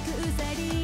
くうさり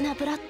なブラッ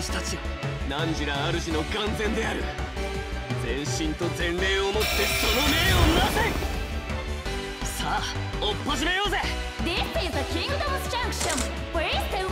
騎士たちよ汝ら主の眼前である。全身と全霊をもってその命をなせ。さあ追っ始めようぜ。This is a Kingdom's Junction! Please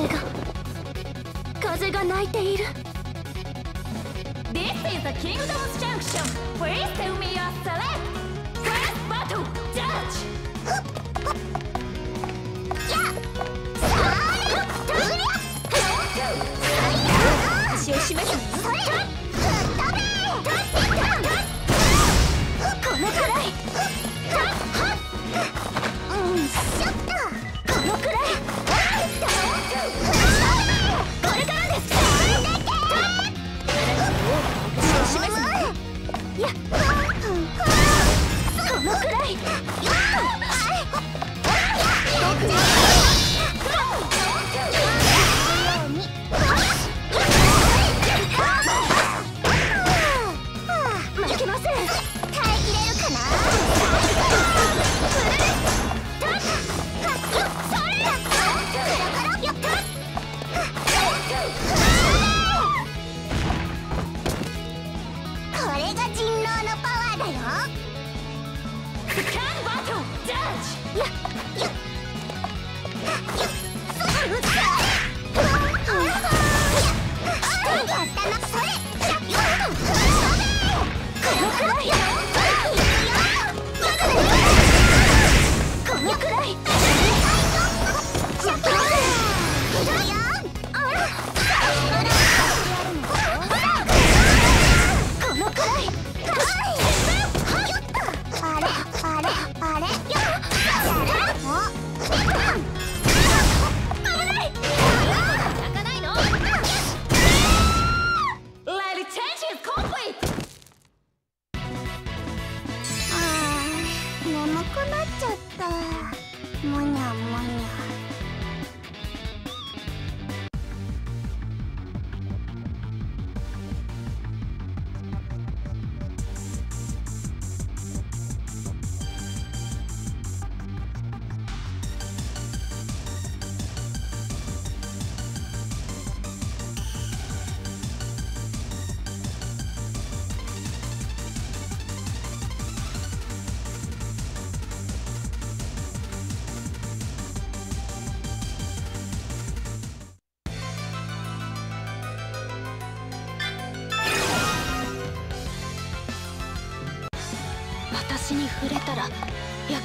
風が風が泣いている This is the Kingdom's Junction! Please tell me your select! First battle! Judge! Yeah! Sorry! このくらい Yeah!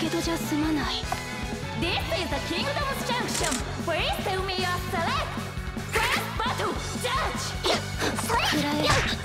どじゃ済まない This is the Kingdom's Junction Please tell me your select First battle, judge! 桜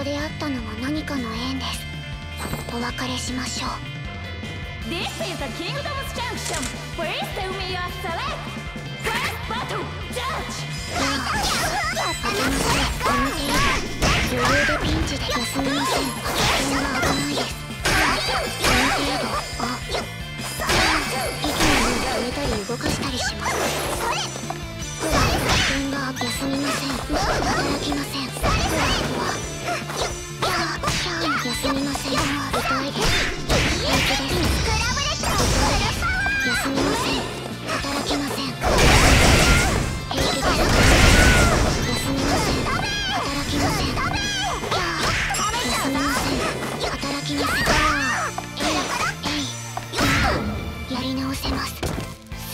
ここで会ったのも何かの縁ですお別れしましょう This is the Kingdom's Junction Please tell me your select First battle Judge やったなこの程度余裕でピンチで休みません危険は危ないですこの程度せます。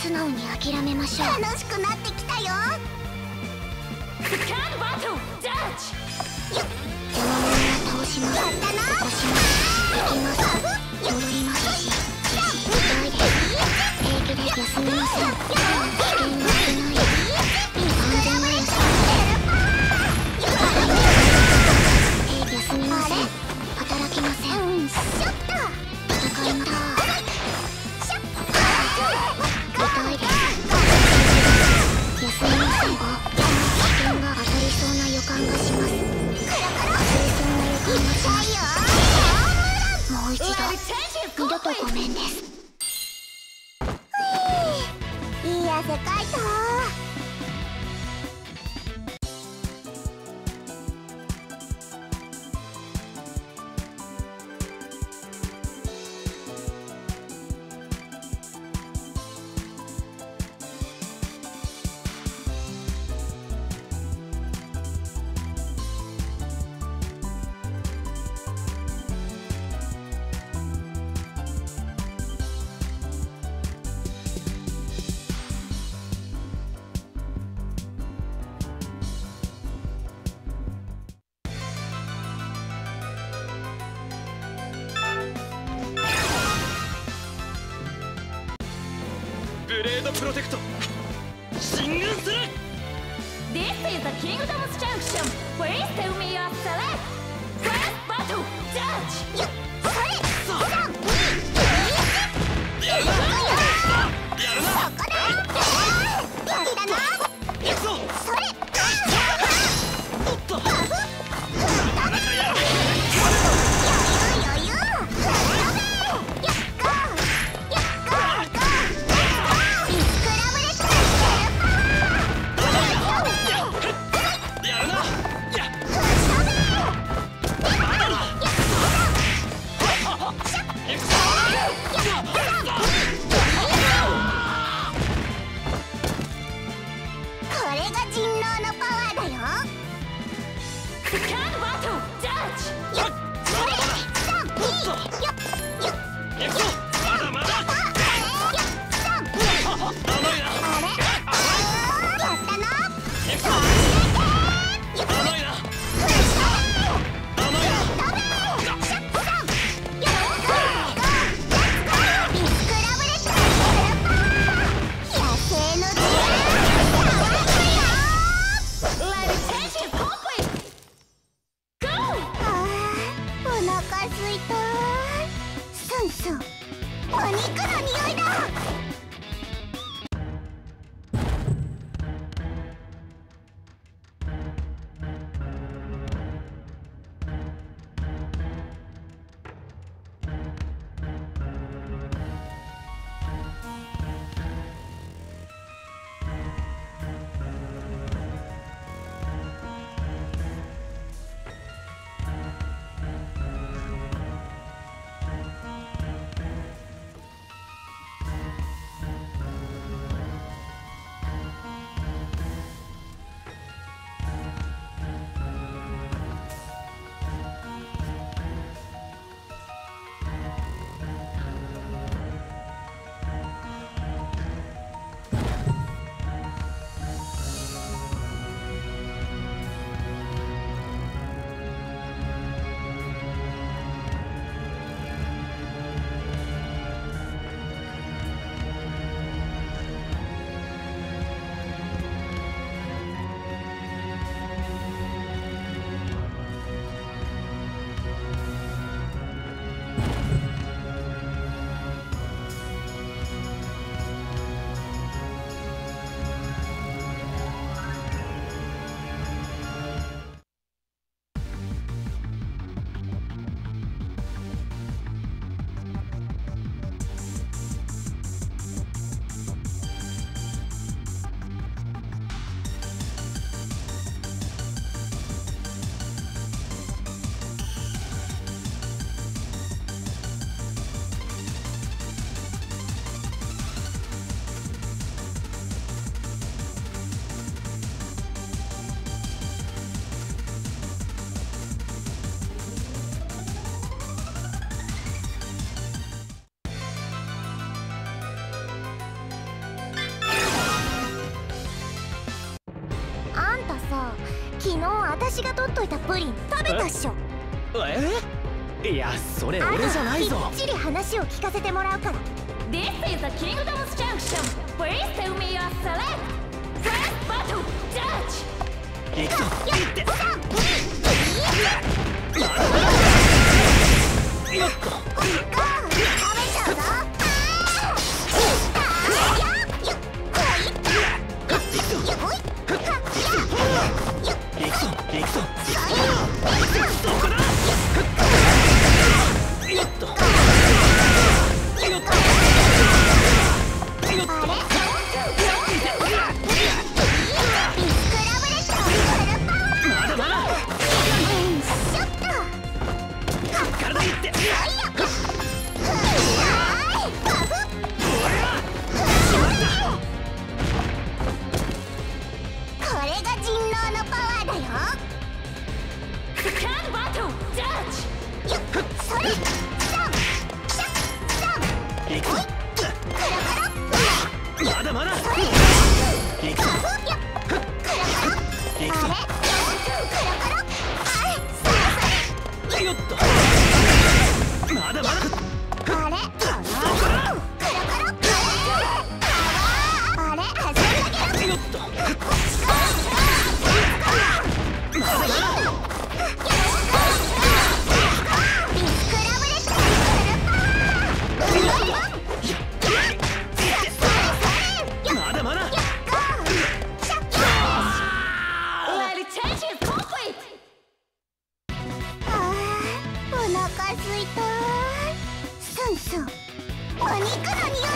素直に諦めましょう。楽しくなってきたよ。邪魔者は倒します。起こしますできます。戻ります。し痛いで。す平気です休みませんプロテクト進軍する This is the Kingdom's Junction Please tell me your select First battle Judge っしょえいやそれ俺じゃないぞきっちり話を聞かせてもらうから This is a kingdom's junction Please tell me your select First battle, judge 行くぞ行ってお肉の匂い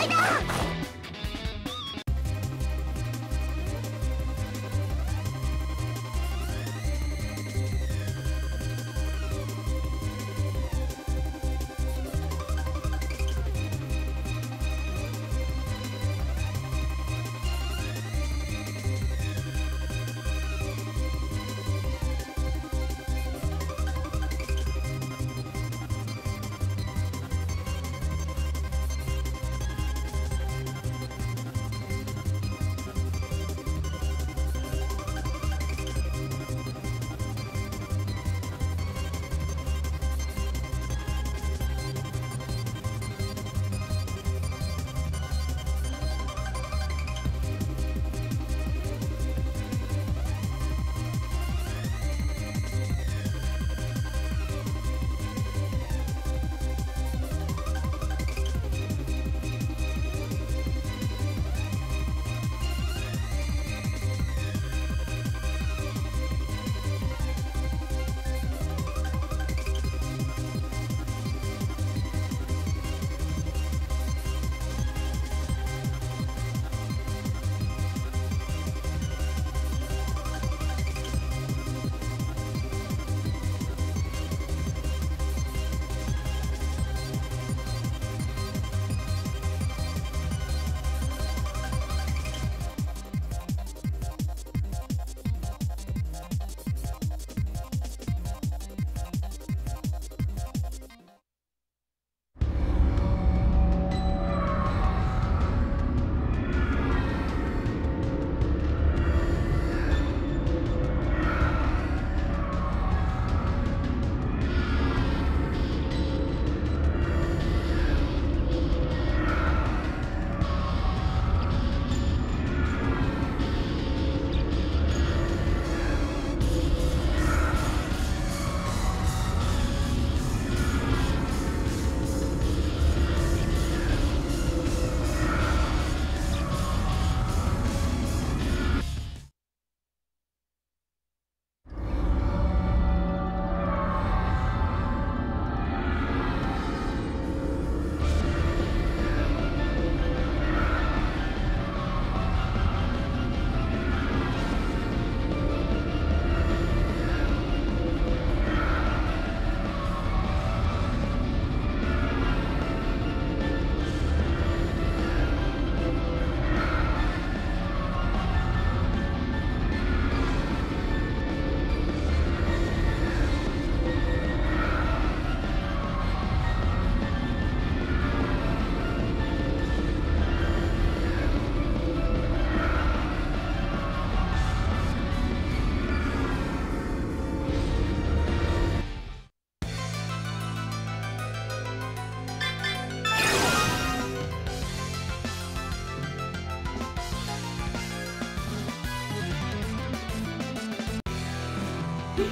this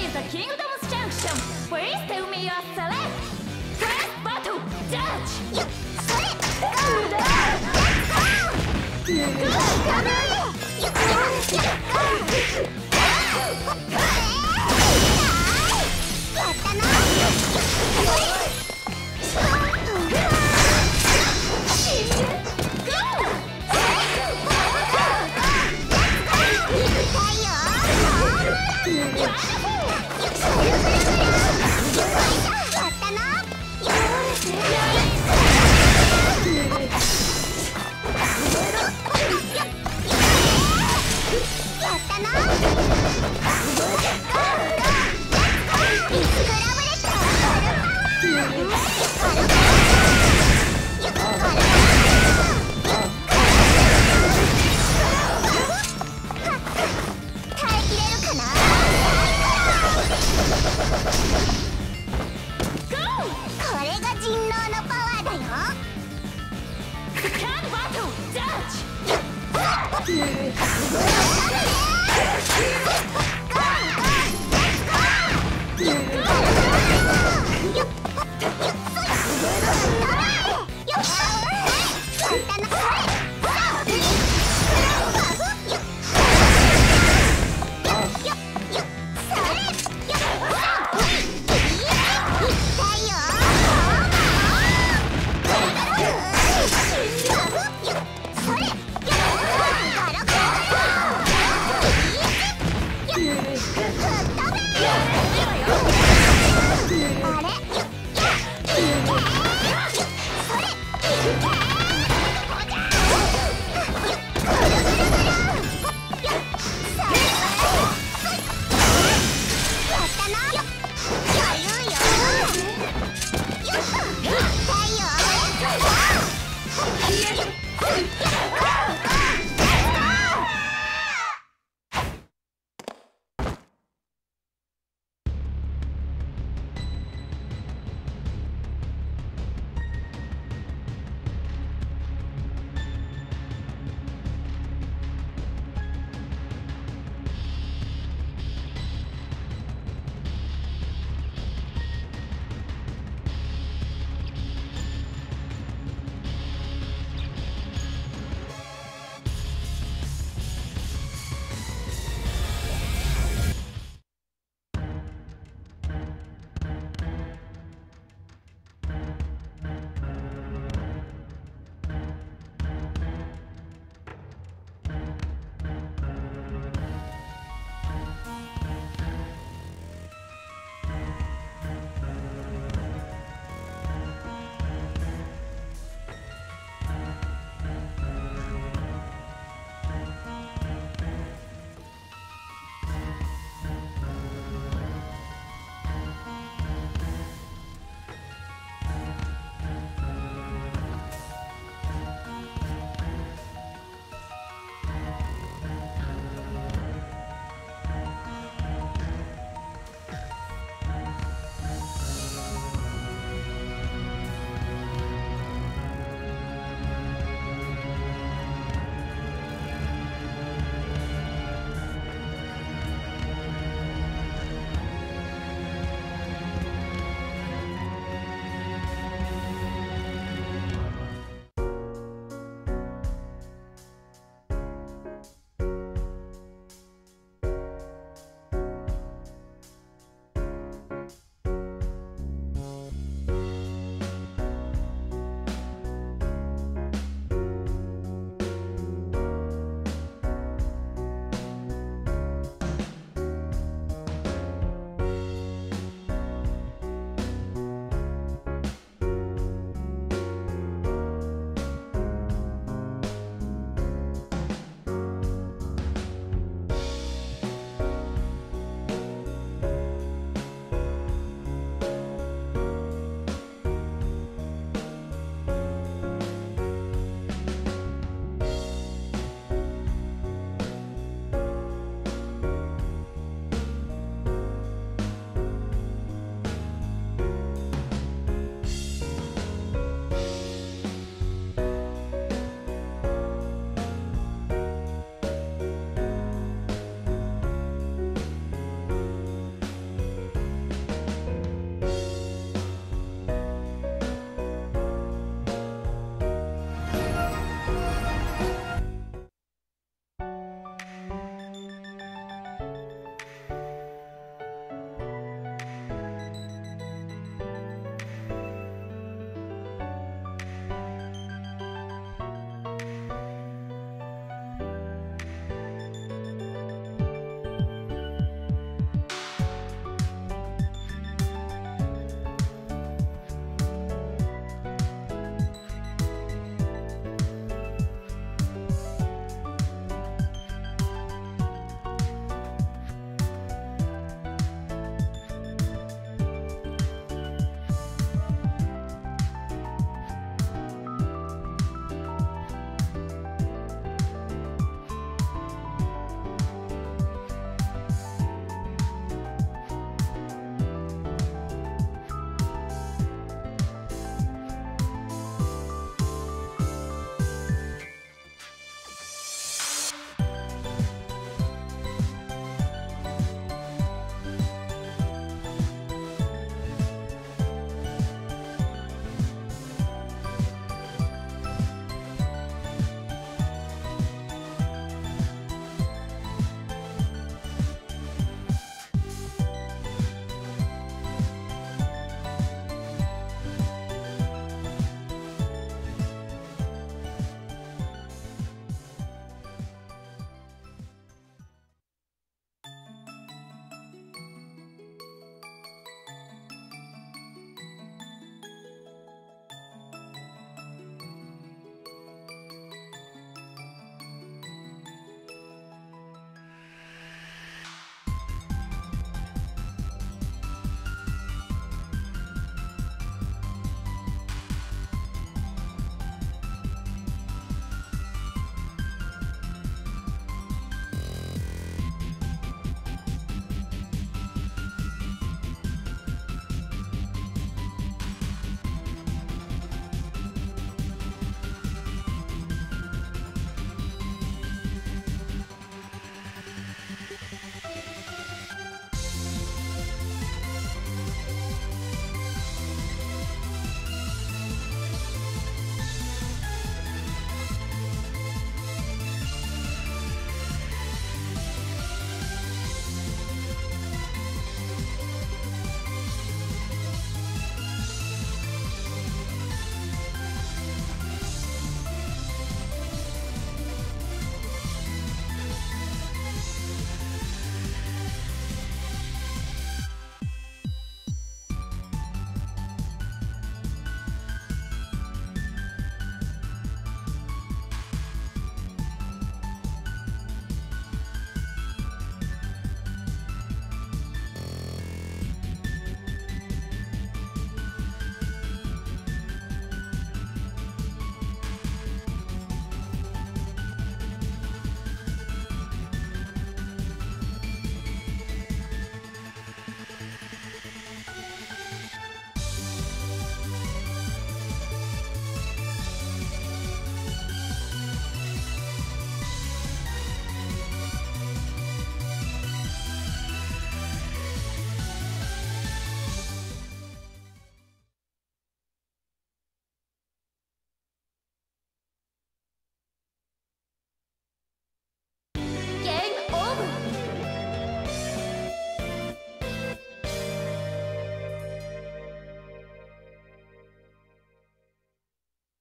is a Kingdom's Junction! Please tell me your select! First battle! Judge! You select! Go! Go! Go! Go! から